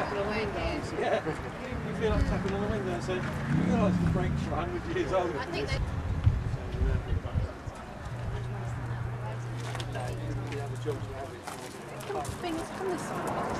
tapping on the windows. Yeah. You feel like tapping on the window, so you realise the brakes are 100 years old. I think they Fingers from this side.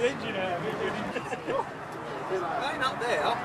did, you know. Going up there.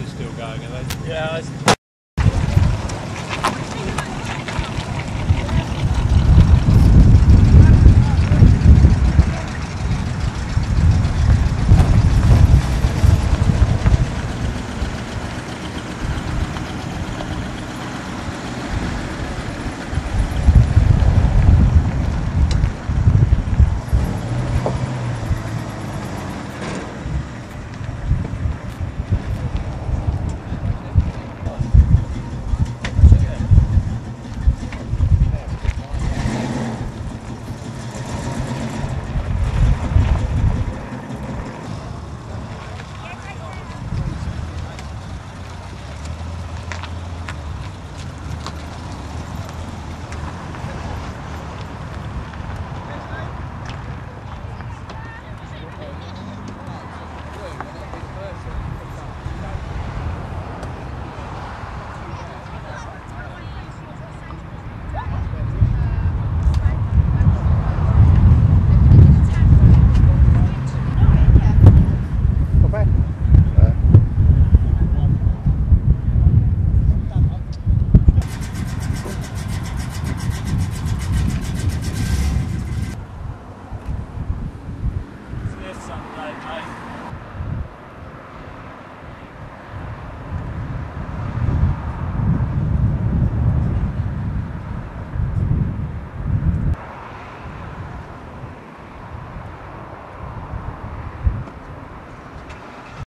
is still going, are they? Yeah.